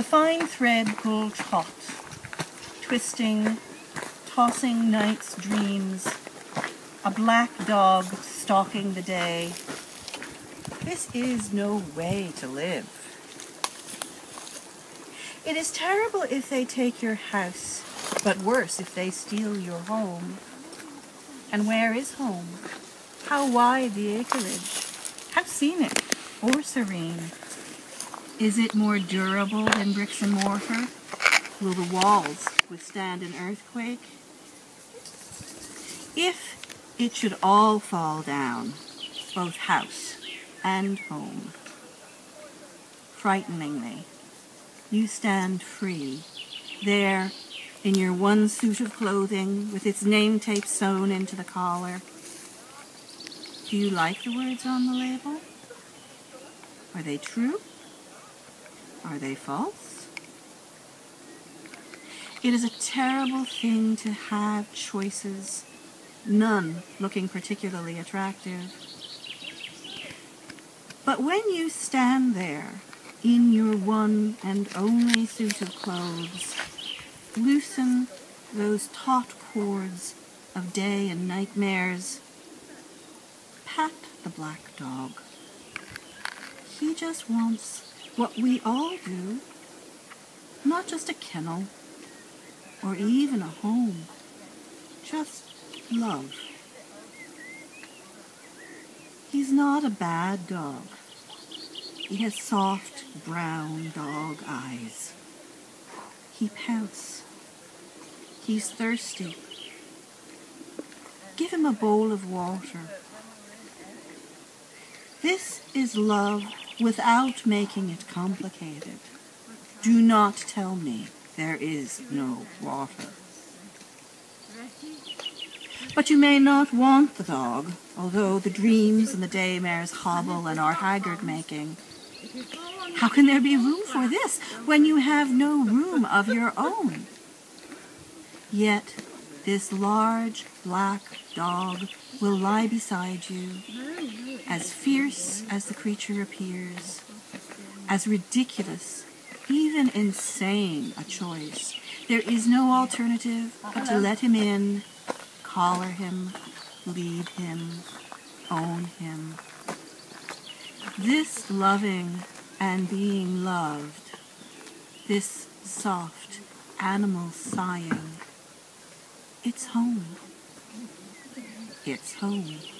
The fine thread pulled taut, twisting, tossing night's dreams, a black dog stalking the day. This is no way to live. It is terrible if they take your house, but worse if they steal your home. And where is home? How wide the acreage? How scenic or serene? Is it more durable than bricks and mortar? Will the walls withstand an earthquake? If it should all fall down, both house and home, frighteningly, you stand free, there in your one suit of clothing with its name tape sewn into the collar. Do you like the words on the label? Are they true? Are they false? It is a terrible thing to have choices, none looking particularly attractive. But when you stand there in your one and only suit of clothes, loosen those taut cords of day and nightmares, pat the black dog. He just wants what we all do, not just a kennel or even a home, just love. He's not a bad dog. He has soft brown dog eyes. He pouts. He's thirsty. Give him a bowl of water. This is love without making it complicated. Do not tell me there is no water. But you may not want the dog, although the dreams and the daymares hobble and are haggard making. How can there be room for this when you have no room of your own? Yet this large black dog will lie beside you, as fierce as the creature appears, as ridiculous, even insane a choice. There is no alternative but to let him in, collar him, lead him, own him. This loving and being loved, this soft animal sighing, it's home. It's home.